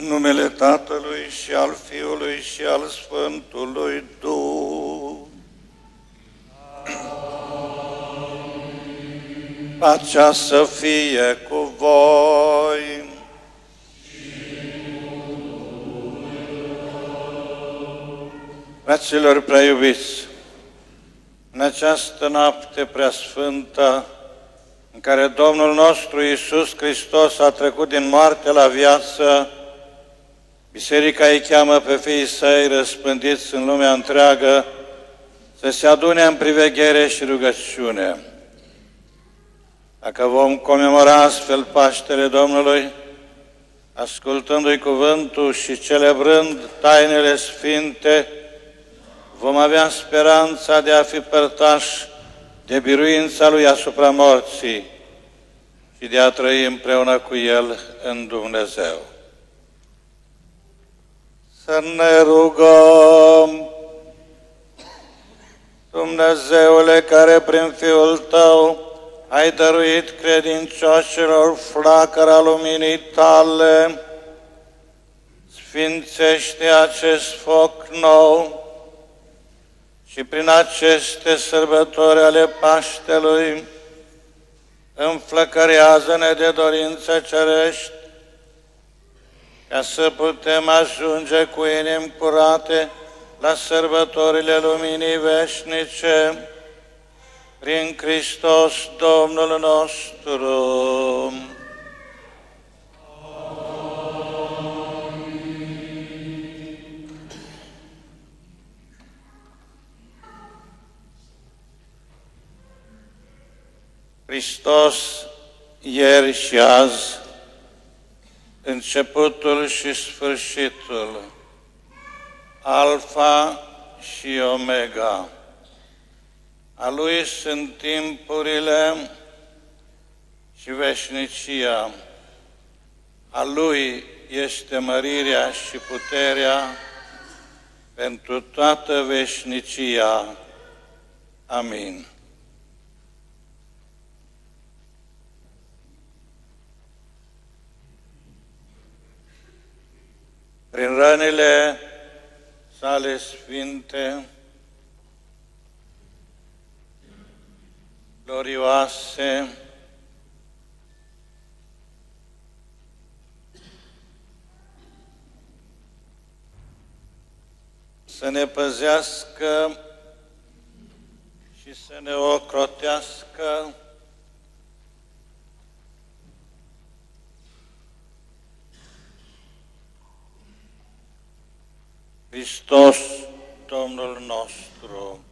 În numele Tatălui și al Fiului și al Sfântului Duh. Pacea să fie cu voi. Fraților prea iubiți, în această noapte prea sfântă, în care Domnul nostru Iisus Hristos a trecut din moarte la viață, Biserica îi cheamă pe fiii săi răspândiți în lumea întreagă să se adune în priveghere și rugăciune. Dacă vom comemora astfel Paștele Domnului, ascultându-i cuvântul și celebrând tainele sfinte, vom avea speranța de a fi părtași de biruința Lui asupra morții și de a trăi împreună cu El în Dumnezeu. Să ne rugăm, Dumnezeule care prin Fiul Tău ai dăruit credincioșilor flacăra luminii Tale, sfințește acest foc nou, și prin aceste sărbători ale Paștelui înflăcărează-ne de dorință cerești ca să putem ajunge cu inimi curate la sărbătorile luminii veșnice prin Hristos Domnul nostru. Hristos ieri și azi, începutul și sfârșitul, Alfa și Omega. A Lui sunt timpurile și veșnicia. A Lui este mărirea și puterea pentru toată veșnicia. Amin. Prin rănile sale sfinte, glorioase, să ne păzească și să ne ocrotească Hristos, Domnul nostru.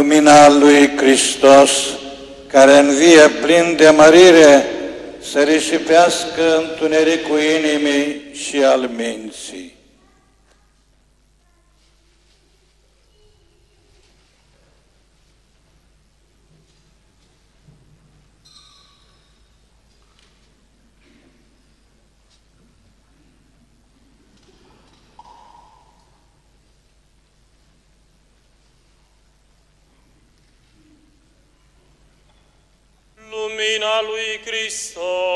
Lumina lui Hristos, care învie plin de mărire să risipească întunericul inimii și al minții. Lumina lui Hristos.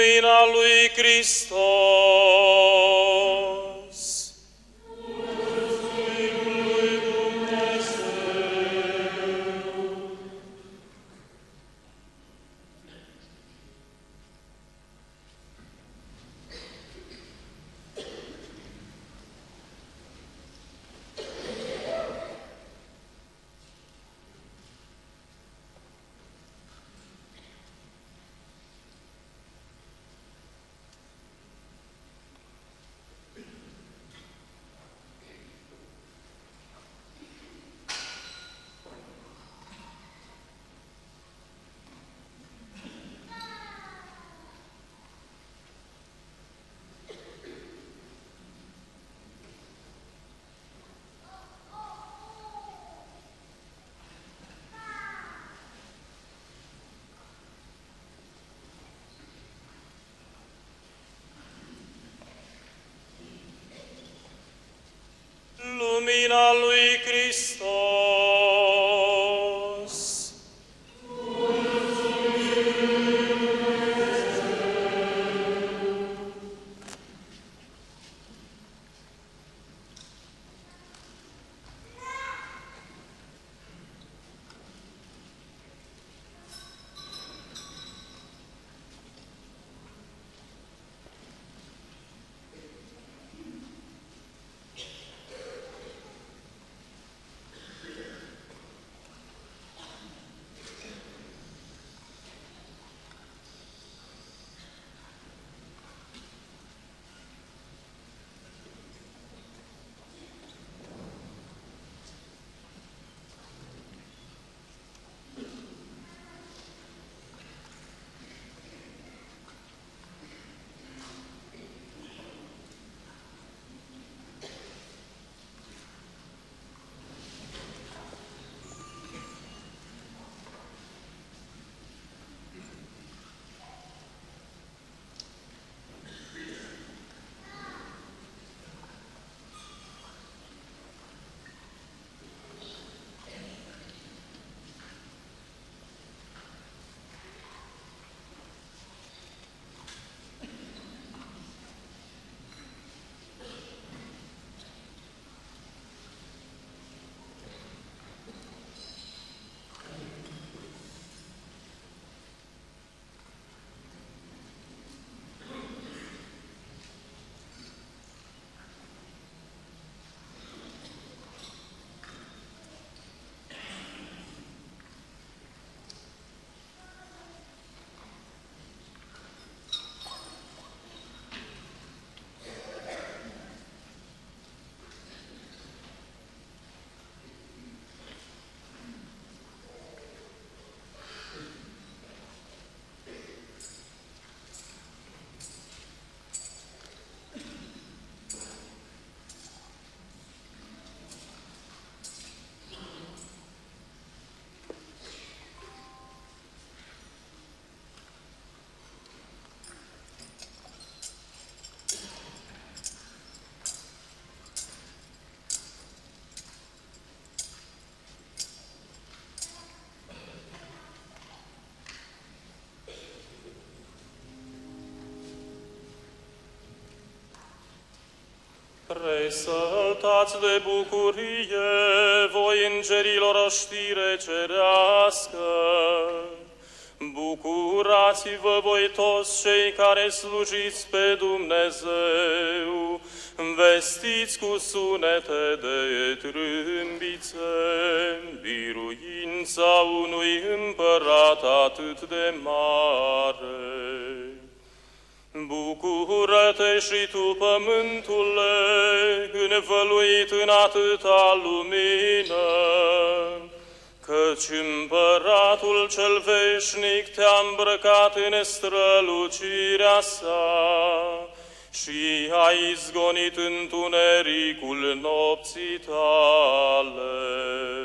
Lumina lui Hristos. Lumina lui Hristos. Presăltați de bucurie, voi îngerilor o știre cerească. Bucurați-vă voi toți cei care slujiți pe Dumnezeu, vestiți cu sunete de trâmbițe, biruința unui împărat atât de mare. Bucură-te și tu, pământule, învăluit în atâta lumină, căci împăratul cel veșnic te-a îmbrăcat în strălucirea sa și a izgonit întunericul nopții tale.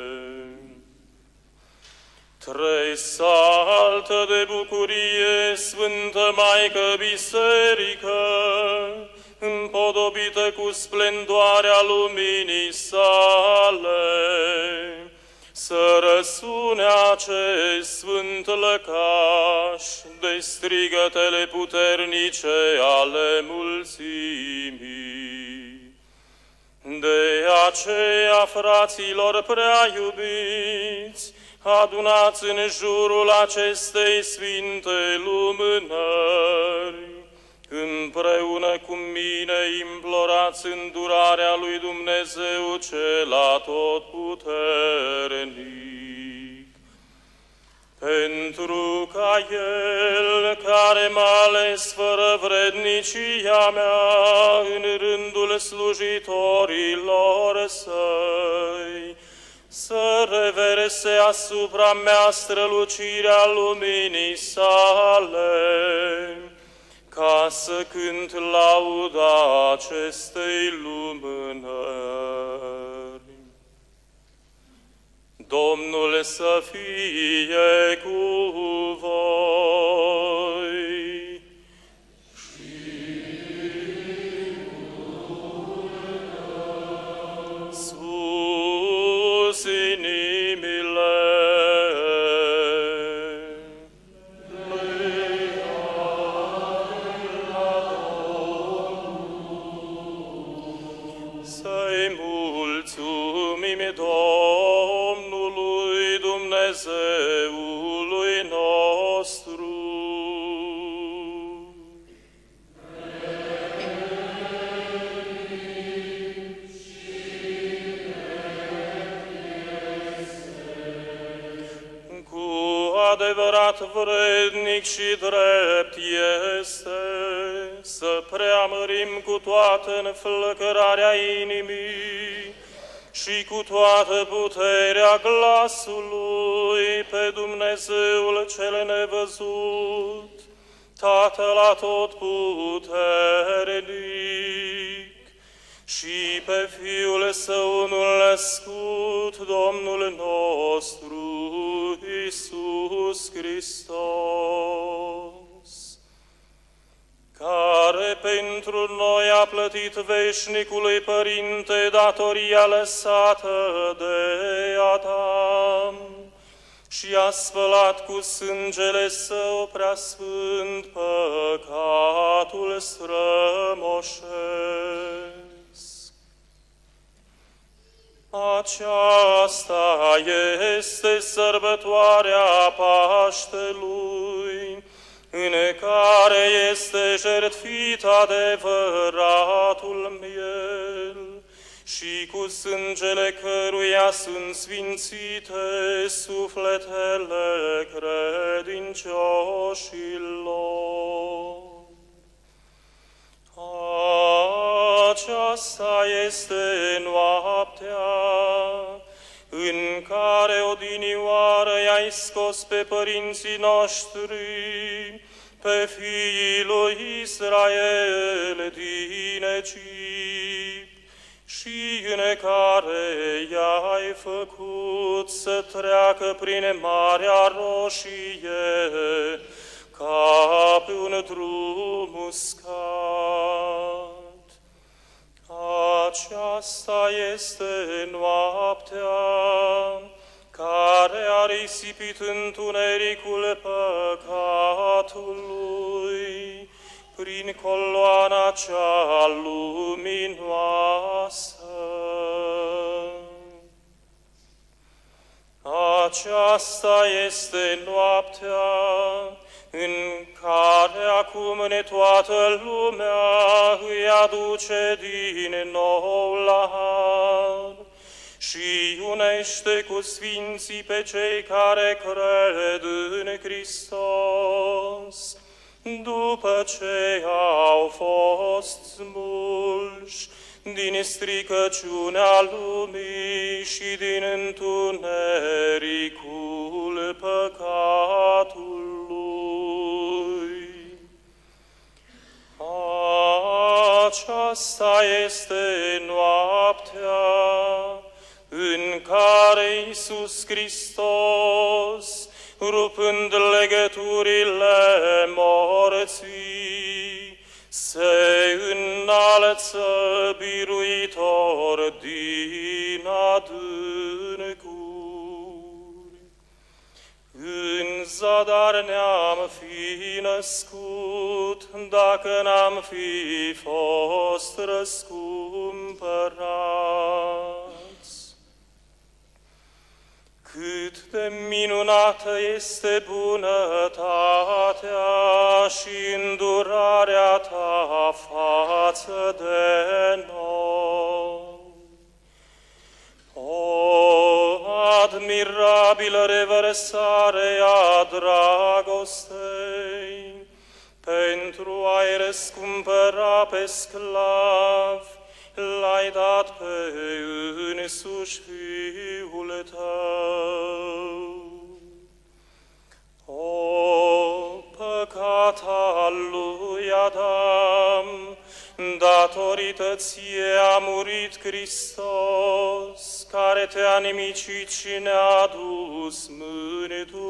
Trei saltă de bucurie, Sfântă Maică Biserică, împodobită cu splendoarea luminii sale, să răsune acest sfânt lăcaș de strigătele puternice ale mulțimii. De aceea, fraților prea iubiți, adunați în jurul acestei sfinte lumânări, împreună cu mine implorați îndurarea lui Dumnezeu cel atotputernic. Pentru ca El, care m-a ales fără vrednicia mea în rândul slujitorilor săi, să reverse asupra mea strălucirea luminii sale, ca să cânt lauda acestei lumânări. Domnul să fie cu voi. Sini milet. Adevărat vrednic și drept este să preamărim cu toată înflăcărarea inimii și cu toată puterea glasului pe Dumnezeul cel nevăzut, Tatăl atotputernic, și pe Fiul Său unul născut, Domnul nostru, Iisus Hristos, care pentru noi a plătit veșnicului Părinte datoria lăsată de Adam și a spălat cu sângele Său preasfânt păcatul strămoșesc. Aceasta este sărbătoarea Paștelui, în care este jertfit adevăratul miel și cu sângele căruia sunt sfințite sufletele credincioșilor. Aceasta este noaptea în care odinioară i-ai scos pe părinții noștri, pe fiii lui Israel din Egipt, și în care i-ai făcut să treacă prin Marea Roșie, ca pe un drum uscat. Aceasta este noaptea care a risipit întunericul păcatului prin coloana cea luminoasă. Aceasta este noaptea în care acum ne toată lumea îi aduce din nou la har și unește cu sfinții pe cei care cred în Hristos, după ce au fost smulși din stricăciunea lumii și din întunericul păcatului. Aceasta este noaptea în care Iisus Hristos, rupând legăturile morții, se înalță biruitor din adâncuri. În zadar ne-am fi născut, dacă n-am fi fost răscumpărat. Cât de minunată este bunătatea și îndurarea ta față de noi. O admirabilă revărsare a dragostei, pentru a-i răscumpăra pe sclavi, l-ai dat pe însuși Fiul Tău. O păcat al lui Adam, datorită ție a murit Hristos, care te-a nimicit și ne-a adus mântuirea.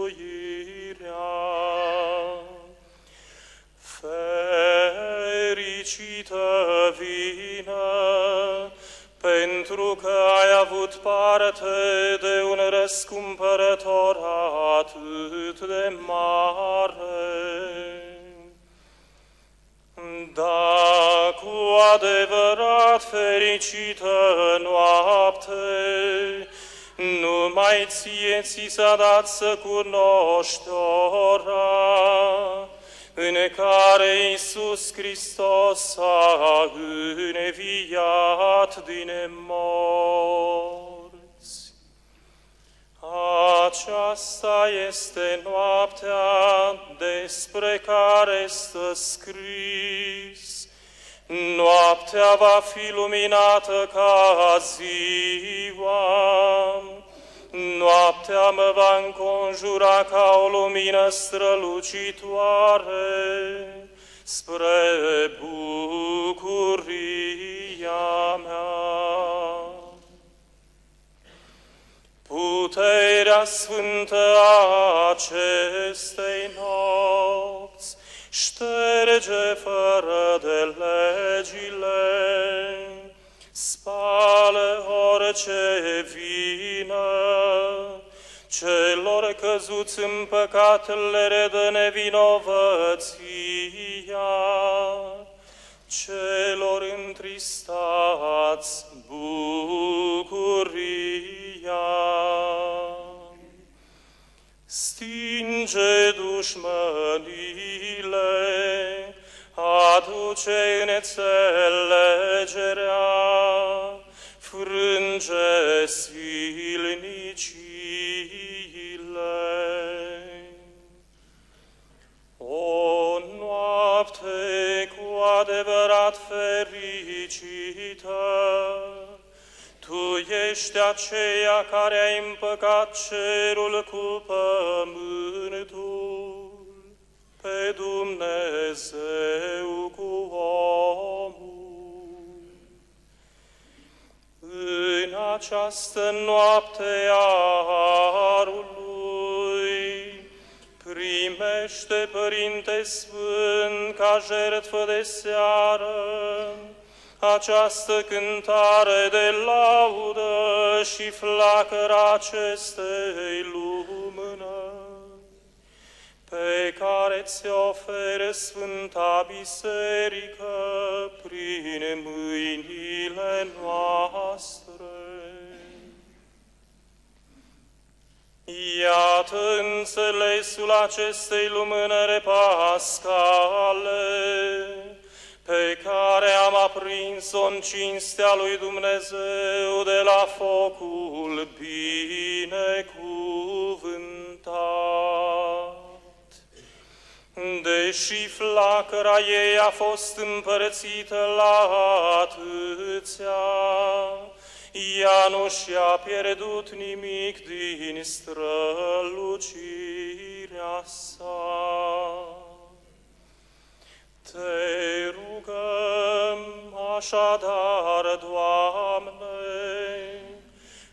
Fericită vină, pentru că ai avut parte de un răscumpărător atât de mare. Da, cu adevărat fericită noapte, numai ție ți s-a dat să cunoști ora, în care Iisus Hristos a înviat din morți. Aceasta este noaptea despre care stă scris. Noaptea va fi luminată ca ziua, Noaptea mă va înconjura ca o lumină strălucitoare spre bucuria mea. Puterea sfântă a acestei nopți șterge fără de legile spală orice vină, celor căzuți în păcat le redă nevinovăția, celor întristați bucuria. Stinge dușmănile, aduce înțelegerea, frânge silnicile. O noapte cu adevărat fericită, Tu ești aceea care ai împăcat cerul cu pământul, pe Dumnezeu cu omul. În această noapte a harului, primește, Părinte Sfânt, ca jertfă de seară, această cântare de laudă și flacăra acestei lumânări pe care ți oferă Sfânta Biserică prin mâinile noastre. Iată înțelesul acestei lumânări pascale, pe care am aprins-o în cinstea lui Dumnezeu de la focul binecuvântat. Deși flacăra ei a fost împărțită la atâția, ea nu și-a pierdut nimic din strălucirea sa. Te rugăm așadar, Doamne,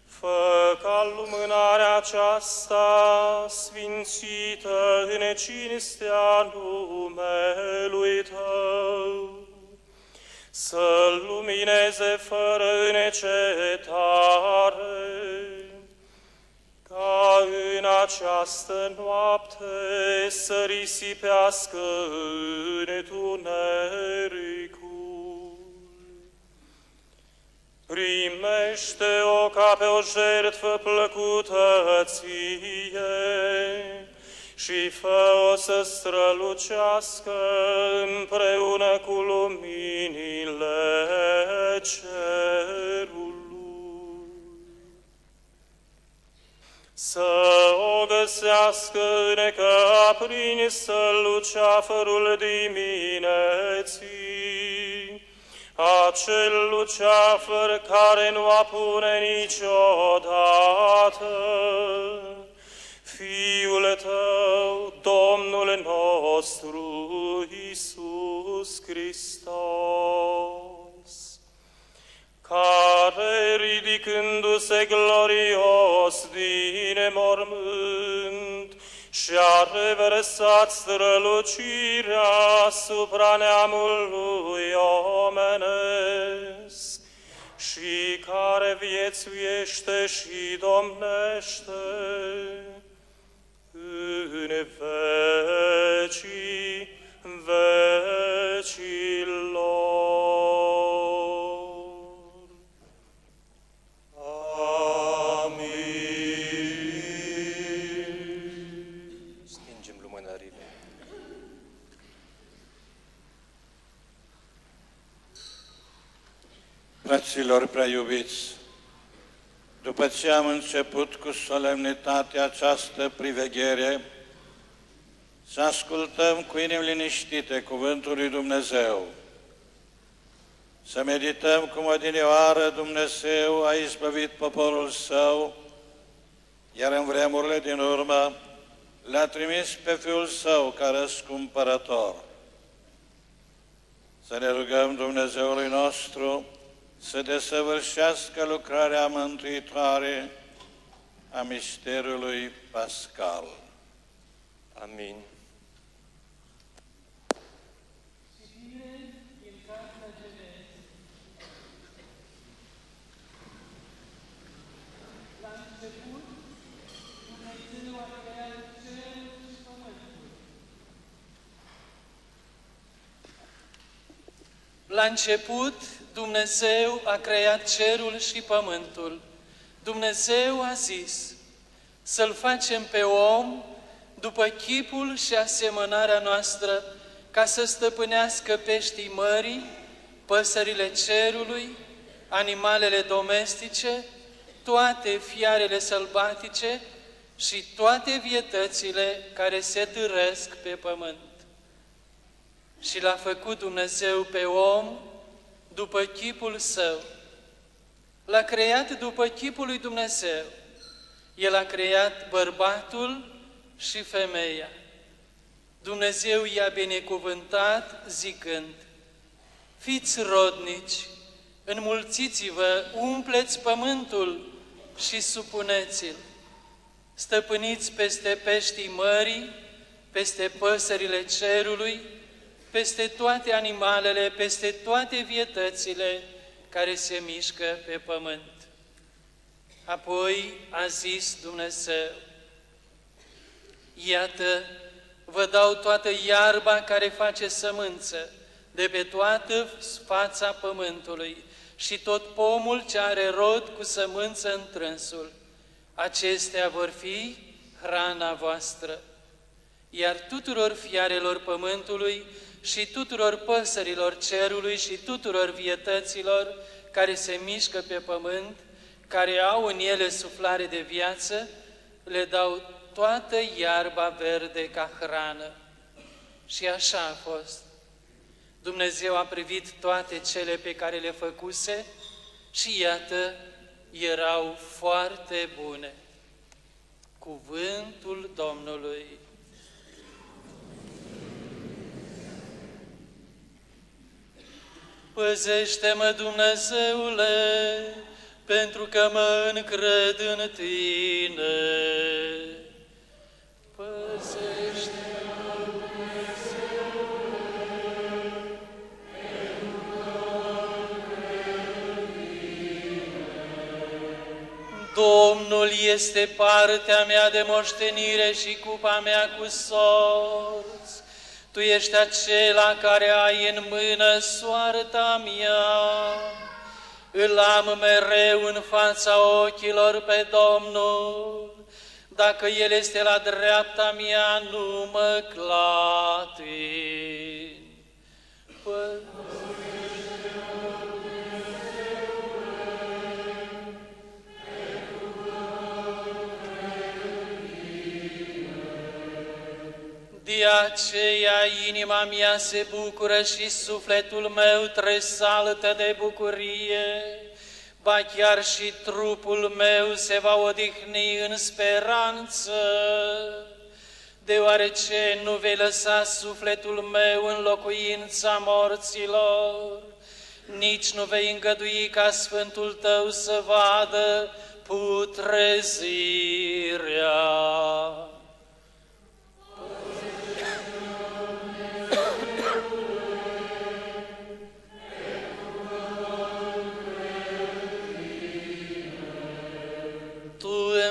fă ca lumânarea aceasta sfințită în cinstea numelui Tău, să lumineze fără încetare, ca în această noapte să risipească întunericul. Primește-o ca pe o jertfă plăcută ție, și fă-o să strălucească împreună cu luminile cerului. Să o găsească necaprinsă luceafărul dimineții, acel luceafăr care nu apune niciodată, Fiul Tău, Domnul nostru, Iisus Hristos, care, ridicându-se glorios din mormânt, și-a reversat strălucirea asupra neamului omenesc, și care viețuiește și domnește în vecii vecilor. Fraților prea iubiți, după ce am început cu solemnitate această priveghere, să ascultăm cu inimi liniștite cuvântul lui Dumnezeu, să medităm cum odinioară Dumnezeu a izbăvit poporul său, iar în vremurile din urmă le-a trimis pe Fiul Său ca răscumpărător. Să ne rugăm Dumnezeului nostru să desăvârșească lucrarea mântuitoare a misterului pascal. Amin. La început, Dumnezeu a creat cerul și pământul. Dumnezeu a zis să-L facem pe om după chipul și asemănarea noastră, ca să stăpânească peștii mării, păsările cerului, animalele domestice, toate fiarele sălbatice și toate vietățile care se târăsc pe pământ. Și l-a făcut Dumnezeu pe om după chipul său. L-a creat după chipul lui Dumnezeu. El a creat bărbatul și femeia. Dumnezeu i-a binecuvântat zicând, Fiți rodnici, înmulțiți-vă, umpleți pământul și supuneți-l. Stăpâniți peste peștii mării, peste păsările cerului, peste toate animalele, peste toate vietățile care se mișcă pe pământ. Apoi a zis Dumnezeu, Iată, vă dau toată iarba care face sămânță de pe toată fața pământului și tot pomul ce are rod cu sămânță întrânsul. Acestea vor fi hrana voastră, iar tuturor fiarelor pământului și tuturor păsărilor cerului și tuturor vietăților care se mișcă pe pământ, care au în ele suflare de viață, le dau toată iarba verde ca hrană. Și așa a fost. Dumnezeu a privit toate cele pe care le făcuse și iată, erau foarte bune. Cuvântul Domnului. Păzește-mă, Dumnezeule, pentru că mă încred în Tine. Păzește-mă, Domnul este partea mea de moștenire și cupa mea cu sorți. Tu ești acela care ai în mână soarta mea. Îl am mereu în fața ochilor pe Domnul. Dacă El este la dreapta mea, nu mă clatin. De aceea inima mea se bucură și sufletul meu tresaltă de bucurie, ba chiar și trupul meu se va odihni în speranță, deoarece nu vei lăsa sufletul meu în locuința morților, nici nu vei îngădui ca Sfântul Tău să vadă putrezirea.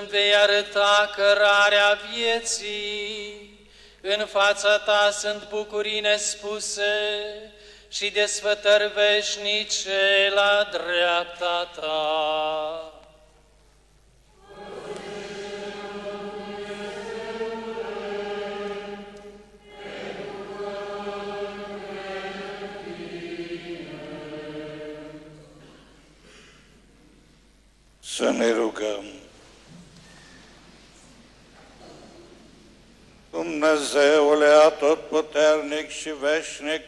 Îmi vei arăta cărarea vieții. În fața ta sunt bucurii nespuse și desfătări veșnice la dreapta ta. Să ne rugăm. Dumnezeule atotputernic și veșnic,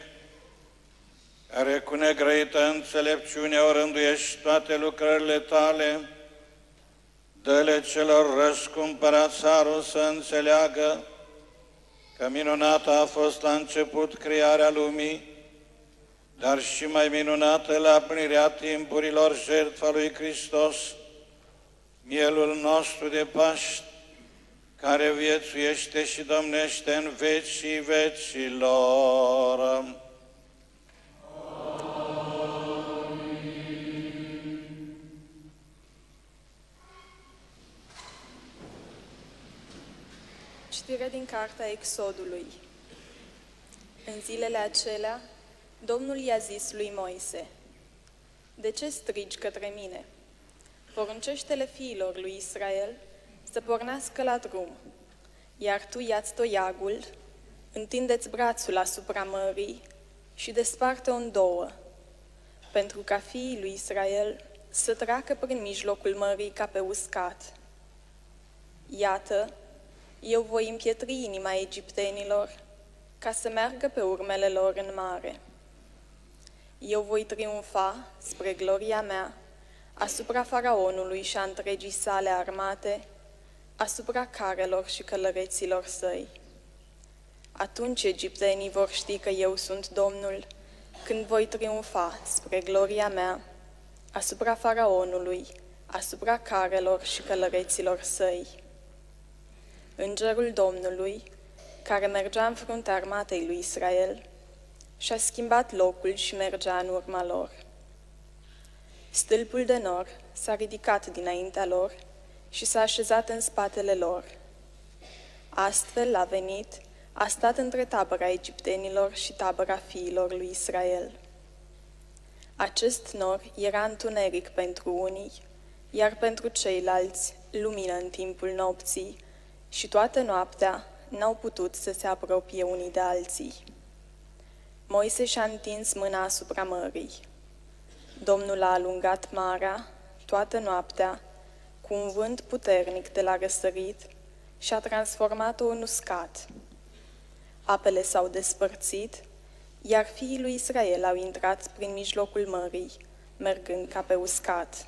care cu negrăită înțelepciune orânduiești toate lucrările tale, dă-le celor răscumpărați țarul să înțeleagă că minunată a fost la început crearea lumii, dar și mai minunată la plinirea timpurilor jertfa lui Hristos, mielul nostru de Paști, care viețuiește și domnește în vecii vecilor. Citire din Carta Exodului. În zilele acelea, Domnul i-a zis lui Moise, De ce strigi către mine? Poruncește-le fiilor lui Israel să pornească la drum, iar tu ia-ți toiagul, întindeți brațul asupra mării și desparte-o în două, pentru ca fiii lui Israel să treacă prin mijlocul mării ca pe uscat. Iată, eu voi împietri inima egiptenilor ca să meargă pe urmele lor în mare. Eu voi triumfa spre gloria mea asupra faraonului și a întregii sale armate, asupra carelor și călăreților săi. Atunci egiptenii vor ști că eu sunt Domnul, când voi triumfa spre gloria mea, asupra faraonului, asupra carelor și călăreților săi. Îngerul Domnului, care mergea în fruntea armatei lui Israel, și-a schimbat locul și mergea în urma lor. Stâlpul de nor s-a ridicat dinaintea lor și s-a așezat în spatele lor. Astfel a venit, a stat între tabăra egiptenilor și tabăra fiilor lui Israel. Acest nor era întuneric pentru unii, iar pentru ceilalți lumină în timpul nopții și toată noaptea n-au putut să se apropie unii de alții. Moise și-a întins mâna asupra mării. Domnul a alungat marea toată noaptea cu un vânt puternic de la răsărit și a transformat-o în uscat. Apele s-au despărțit, iar fiii lui Israel au intrat prin mijlocul mării, mergând ca pe uscat.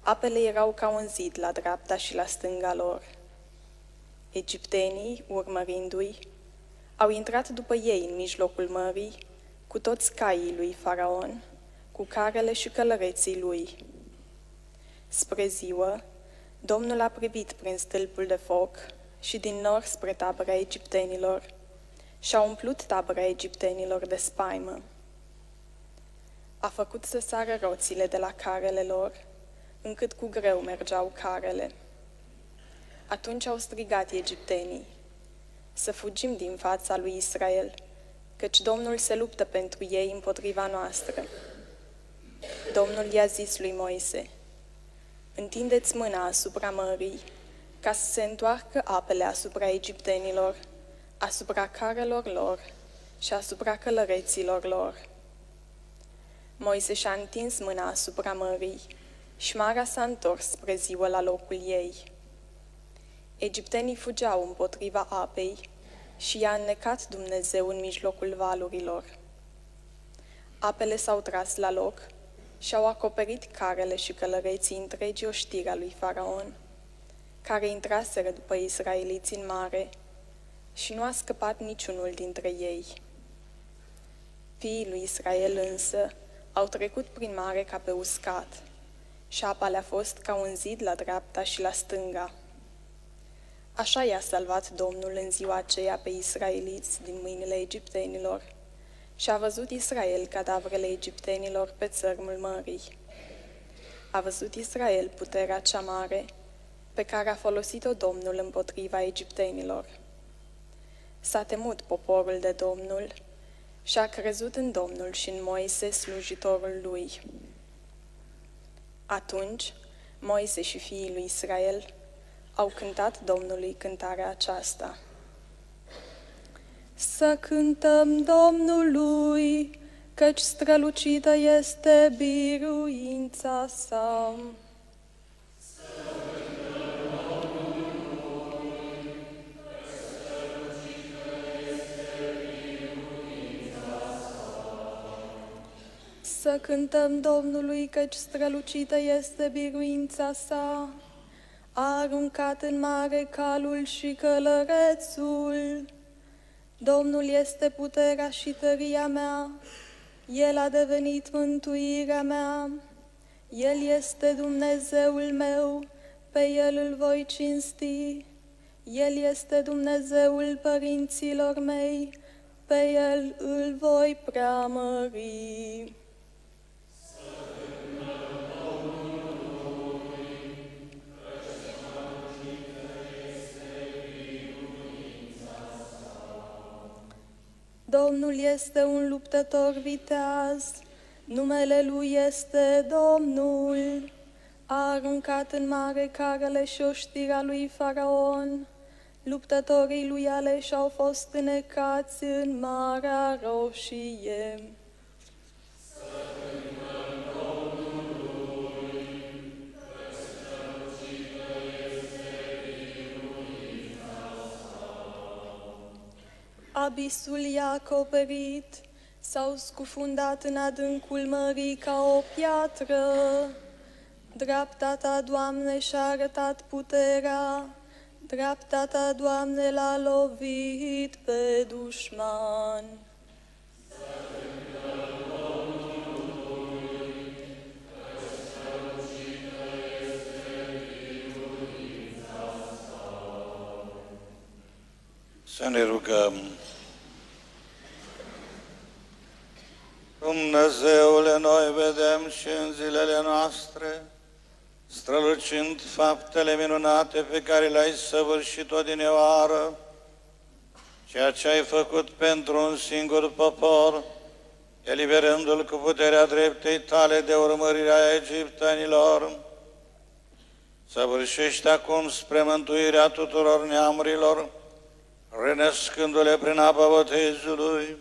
Apele erau ca un zid la dreapta și la stânga lor. Egiptenii, urmărindu-i, au intrat după ei în mijlocul mării, cu toți caii lui Faraon, cu carele și călăreții lui. Spre ziua, Domnul a privit prin stâlpul de foc și din nor spre tabăra egiptenilor și a umplut tabăra egiptenilor de spaimă. A făcut să sară roțile de la carele lor, încât cu greu mergeau carele. Atunci au strigat egiptenii, să fugim din fața lui Israel, căci Domnul se luptă pentru ei împotriva noastră. Domnul i-a zis lui Moise, întindeți mâna asupra mării, ca să se întoarcă apele asupra egiptenilor, asupra carelor lor și asupra călăreților lor. Moise și-a întins mâna asupra mării și marea s-a întors spre ziua la locul ei. Egiptenii fugeau împotriva apei și i-a înnecat Dumnezeu în mijlocul valurilor. Apele s-au tras la loc și au acoperit carele și călăreții întregi oștirea lui Faraon, care intraseră după israeliți în mare și nu a scăpat niciunul dintre ei. Fiii lui Israel însă au trecut prin mare ca pe uscat și apa le-a fost ca un zid la dreapta și la stânga. Așa i-a salvat Domnul în ziua aceea pe israeliți din mâinile egiptenilor și a văzut Israel cadavrele egiptenilor pe țărmul mării. A văzut Israel puterea cea mare pe care a folosit-o Domnul împotriva egiptenilor. S-a temut poporul de Domnul și a crezut în Domnul și în Moise, slujitorul lui. Atunci, Moise și fiii lui Israel au cântat Domnului cântarea aceasta. Să cântăm Domnului, căci strălucită este biruința sa. Să cântăm Domnului, căci strălucită este biruința sa. A aruncat în mare calul și călărețul. Domnul este puterea și tăria mea, El a devenit mântuirea mea. El este Dumnezeul meu, pe El îl voi cinsti. El este Dumnezeul părinților mei, pe El îl voi preamări. Domnul este un luptător viteaz, numele Lui este Domnul. A aruncat în mare carele și oștirea lui Faraon. Luptătorii lui aleși au fost înecați în Marea Roșie. Abisul i-a acoperit, s-au scufundat în adâncul mării ca o piatră. Dreapta ta, Doamne, și-a arătat puterea, dreapta ta, Doamne, l-a lovit pe dușman. Să ne rugăm. Dumnezeule, noi vedem și în zilele noastre, strălucind faptele minunate pe care le-ai săvârșit odinioară, ceea ce ai făcut pentru un singur popor, eliberându-l cu puterea dreptei tale de urmărirea egiptenilor, săvârșește acum spre mântuirea tuturor neamurilor, renăscându-le prin apa botezului,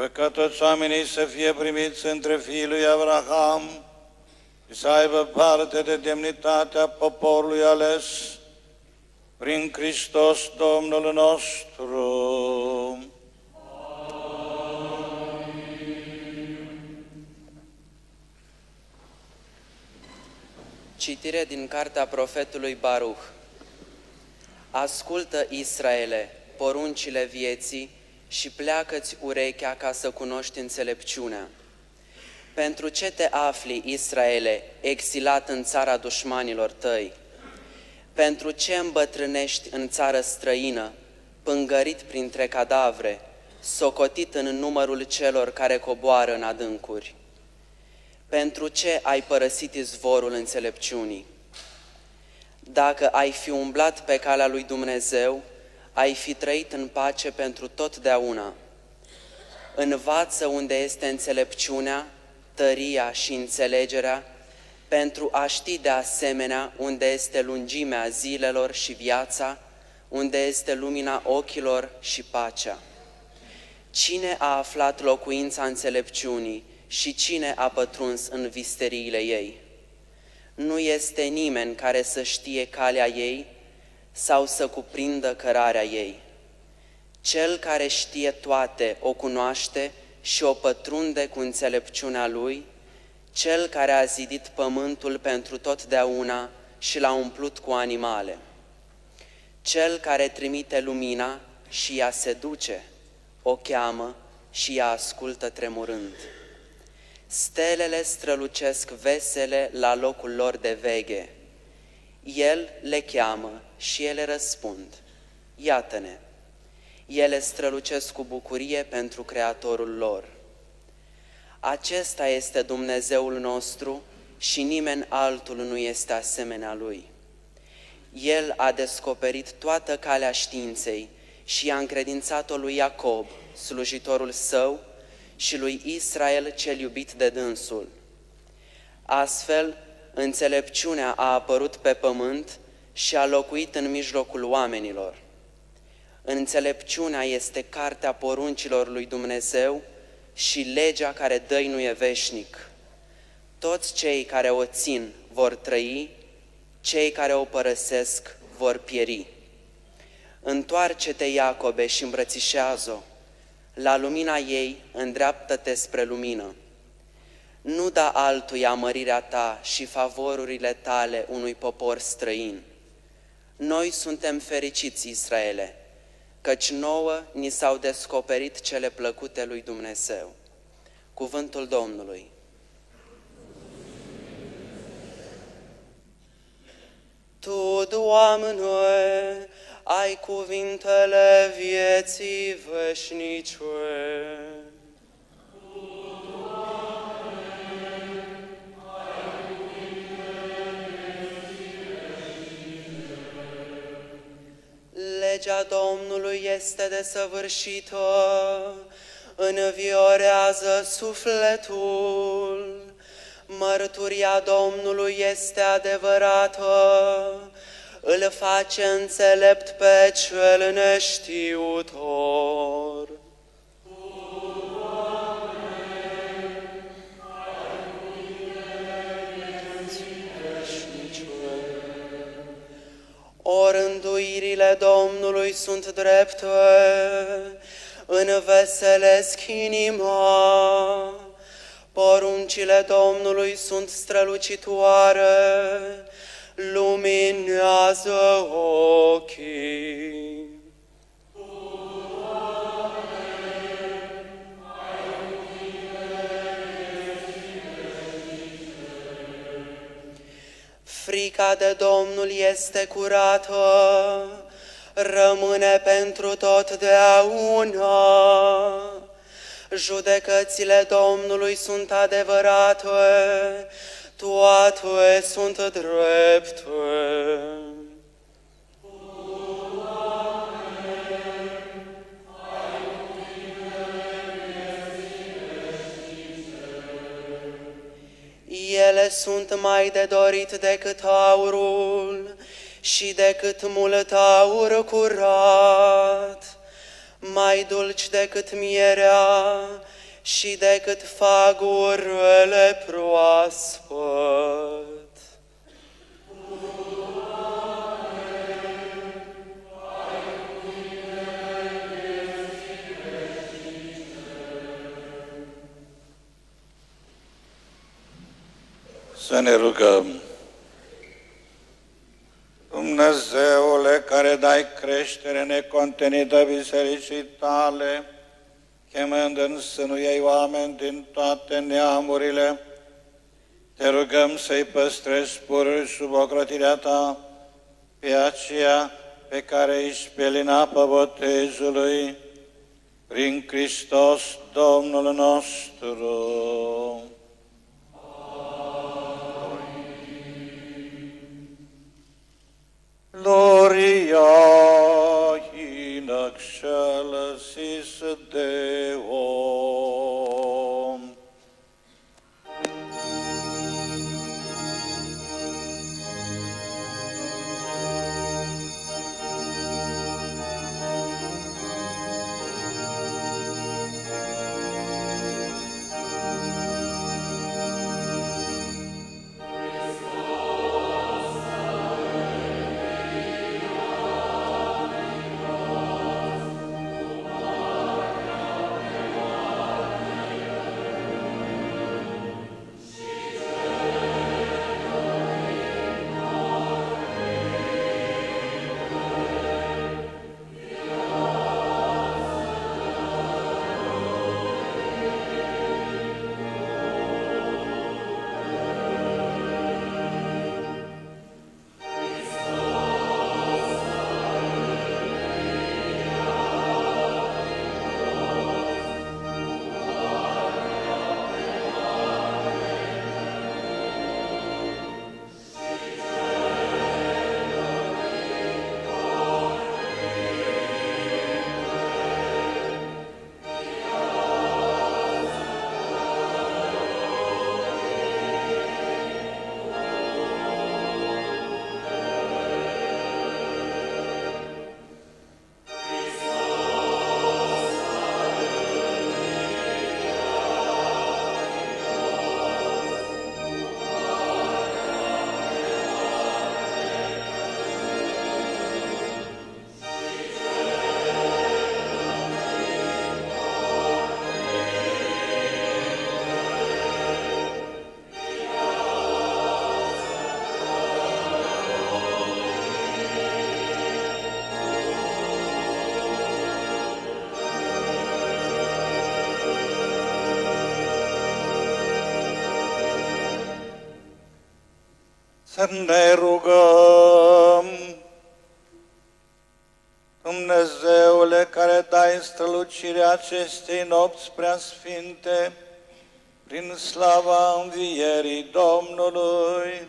fă ca toți oamenii să fie primiți între fiii lui Abraham și să aibă parte de demnitatea poporului ales prin Hristos Domnul nostru. Citire din cartea profetului Baruch. Ascultă, Israele, poruncile vieții și pleacă-ți urechea ca să cunoști înțelepciunea. Pentru ce te afli, Israele, exilat în țara dușmanilor tăi? Pentru ce îmbătrânești în țară străină, pângărit printre cadavre, socotit în numărul celor care coboară în adâncuri? Pentru ce ai părăsit izvorul înțelepciunii? Dacă ai fi umblat pe calea lui Dumnezeu, ai fi trăit în pace pentru totdeauna. Învață unde este înțelepciunea, tăria și înțelegerea, pentru a ști de asemenea unde este lungimea zilelor și viața, unde este lumina ochilor și pacea. Cine a aflat locuința înțelepciunii și cine a pătruns în visteriile ei? Nu este nimeni care să știe calea ei sau să cuprindă cărarea ei. Cel care știe toate o cunoaște și o pătrunde cu înțelepciunea lui, cel care a zidit pământul pentru totdeauna și l-a umplut cu animale, cel care trimite lumina și ea se duce, o cheamă și ea ascultă tremurând. Stelele strălucesc vesele la locul lor de veghe. El le cheamă și ele răspund, iată-ne. Ele strălucesc cu bucurie pentru Creatorul lor. Acesta este Dumnezeul nostru și nimeni altul nu este asemenea Lui. El a descoperit toată calea științei și a încredințat-o lui Iacob, slujitorul său, și lui Israel cel iubit de dânsul. Astfel, înțelepciunea a apărut pe pământ și a locuit în mijlocul oamenilor. Înțelepciunea este cartea poruncilor lui Dumnezeu și legea care dăinuie veșnic. Toți cei care o țin vor trăi, cei care o părăsesc vor pieri. Întoarce-te, Iacobe, și îmbrățișează-o. La lumina ei îndreaptă-te spre lumină. Nu da altuia mărirea ta și favorurile tale unui popor străin. Noi suntem fericiți, Israele, căci nouă ni s-au descoperit cele plăcute lui Dumnezeu. Cuvântul Domnului. Tu, Doamne, ai cuvintele vieții veșnice. Legea Domnului este desăvârșită, înviorează sufletul, mărturia Domnului este adevărată, îl face înțelept pe cel neștiutor. Domnului sunt drepte, înveselesc inima. Poruncile Domnului sunt strălucitoare, luminează ochii. Frica de Domnul este curată, rămâne pentru totdeauna. Judecățile Domnului sunt adevărate, toate sunt drepte. ele sunt mai de dorit decât aurul și decât mult aur curat, mai dulci decât mierea și decât fagurile proaspăt. Să ne rugăm. Dumnezeule care dai creștere necontenită bisericii tale, chemând în sânul ei oameni din toate neamurile, te rugăm să-i păstrezi pururi sub ocrotirea ta, pe aceea pe care își pelin apă botezului, prin Hristos Domnul nostru. Πριάχυν Αξιολόγηση Δέο. Să ne rugăm. Dumnezeule care dai strălucirea acestei nopți prea sfinte, prin slava învierii Domnului,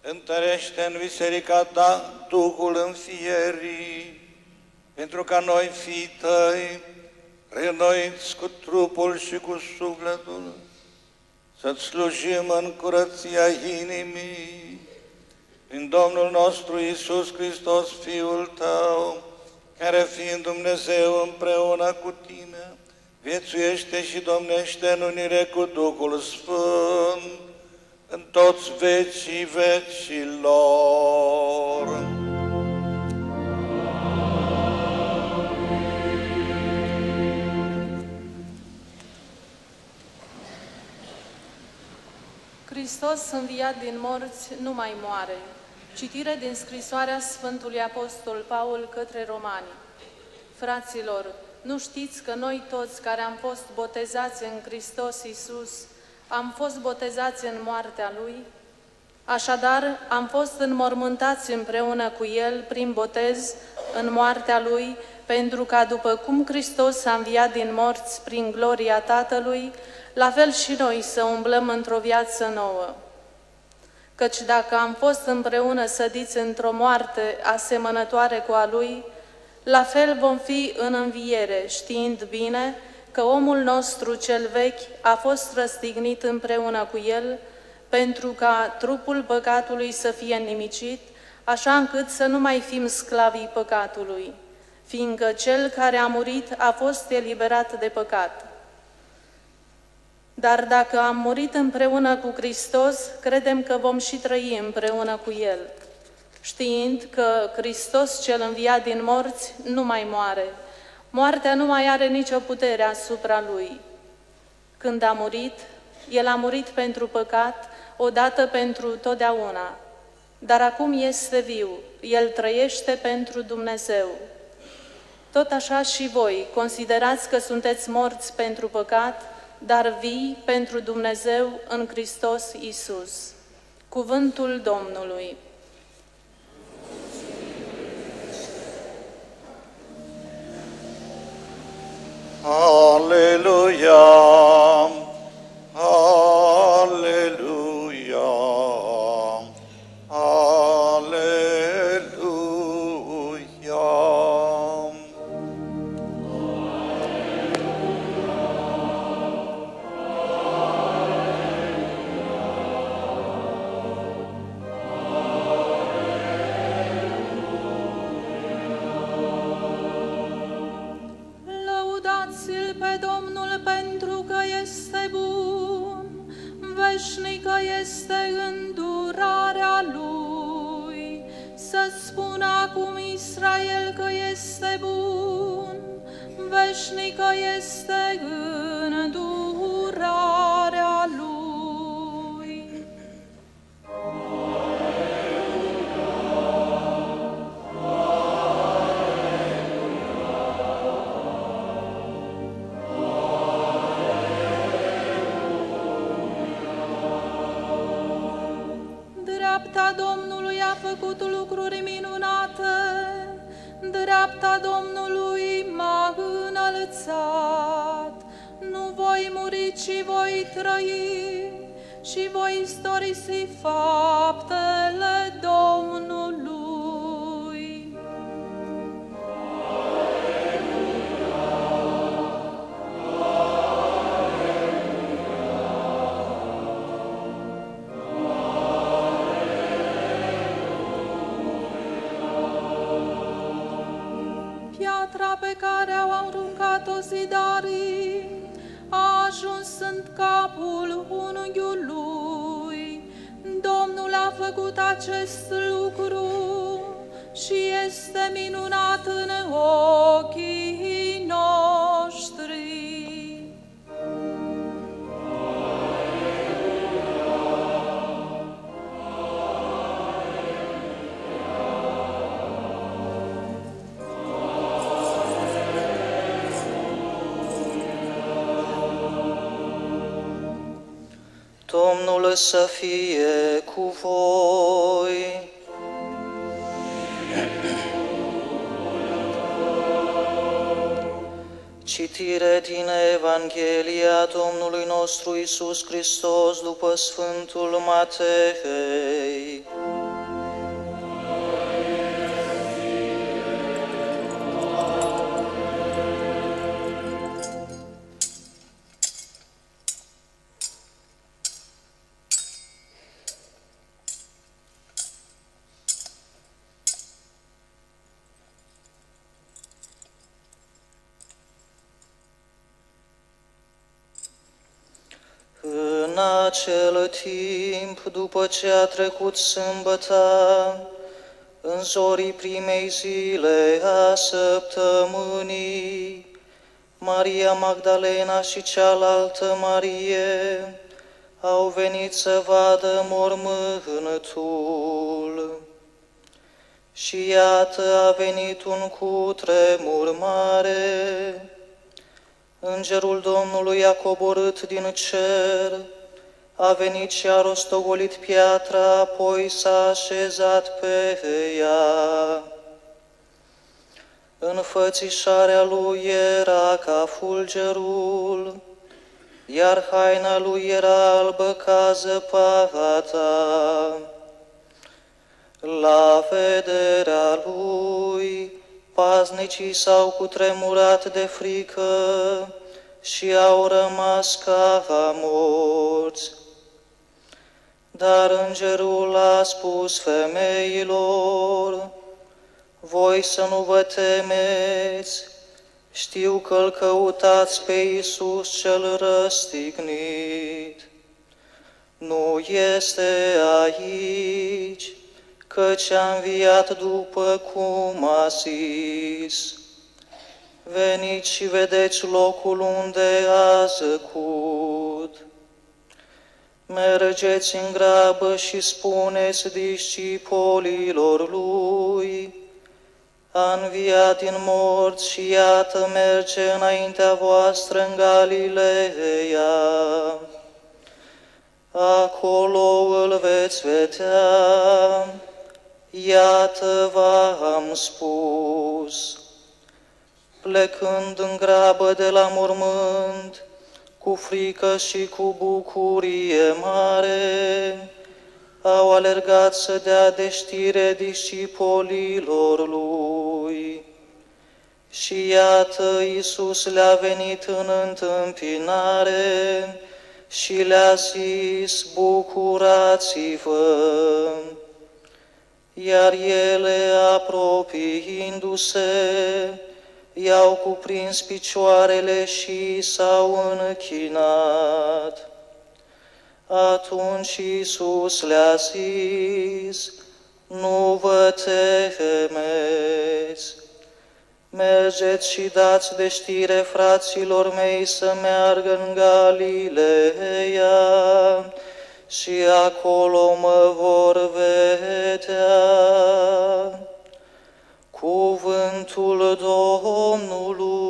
întărește în biserica ta Duhul înfierii, pentru ca noi, fii tăi, renoiți cu trupul și cu sufletul, să-ți slujim în curăția inimii, prin Domnul nostru Isus Hristos, Fiul Tău, care fiind Dumnezeu împreună cu Tine, viețuiește și domnește în unire cu Duhul Sfânt, în toți vecii vecilor. Hristos înviat din morți nu mai moare. Citire din scrisoarea Sfântului Apostol Paul către Romani. Fraților, nu știți că noi toți care am fost botezați în Hristos Iisus, am fost botezați în moartea Lui? Așadar, am fost înmormântați împreună cu El prin botez în moartea Lui, pentru ca după cum Hristos a înviat din morți prin gloria Tatălui, la fel și noi să umblăm într-o viață nouă. Căci dacă am fost împreună sădiți într-o moarte asemănătoare cu a Lui, la fel vom fi în înviere, știind bine că omul nostru cel vechi a fost răstignit împreună cu el, pentru ca trupul păcatului să fie nimicit, așa încât să nu mai fim sclavii păcatului, fiindcă cel care a murit a fost eliberat de păcat. Dar dacă am murit împreună cu Hristos, credem că vom și trăi împreună cu El, știind că Hristos cel înviat din morți nu mai moare. Moartea nu mai are nicio putere asupra Lui. Când a murit, El a murit pentru păcat, odată pentru totdeauna. Dar acum este viu, El trăiește pentru Dumnezeu. Tot așa și voi considerați că sunteți morți pentru păcat, dar vii pentru Dumnezeu în Hristos Isus. Cuvântul Domnului. Aleluia! Aleluia! Aleluia! Domnul pentru că este bun, veșnică este îndurarea lui. Să spună acum Israel că este bun, veșnică este îndurarea dreapta Domnului m-a înălțat. Nu voi muri, ci voi trăi și voi istorisi faptele Domnului. Aruncat-o zidarii a ajuns în capul unghiului. Domnul a făcut acest lucru și este minunat în ochii noștri. Domnul să fie cu voi. Citire din Evanghelia Domnului nostru Isus Hristos după Sfântul Matei. După ce a trecut sâmbăta, în zorii primei zile a săptămânii, Maria Magdalena și cealaltă Marie au venit să vadă mormântul. Și iată a venit un cutremur mare, Îngerul Domnului a coborât din cer, a venit și a rostogolit piatra, apoi s-a așezat pe ea. Înfățișarea lui era ca fulgerul, iar haina lui era albă ca zăpada. La vederea lui, paznicii s-au cutremurat de frică și au rămas ca morți. Dar îngerul a spus femeilor, voi să nu vă temeți, știu că îl căutați pe Iisus cel răstignit. Nu este aici, căci a înviat după cum a zis. Veniți și vedeți locul unde a zăcut. Mergeți în grabă și spuneți discipolilor lui, a înviat din morți și iată merge înaintea voastră în Galileea. Acolo îl veți vedea, iată v-am spus. Plecând în grabă de la mormânt, cu frică și cu bucurie mare, au alergat să dea de știre discipolilor lui. Și iată, Iisus le-a venit în întâmpinare și le-a zis, bucurați-vă! Iar ele, apropiindu-se, i-au cuprins picioarele și s-au închinat. Atunci Iisus le-a zis, nu vă temeți, mergeți și dați de știre fraților mei să meargă în Galileea și acolo mă vor vedea. Cuvântul Domnului.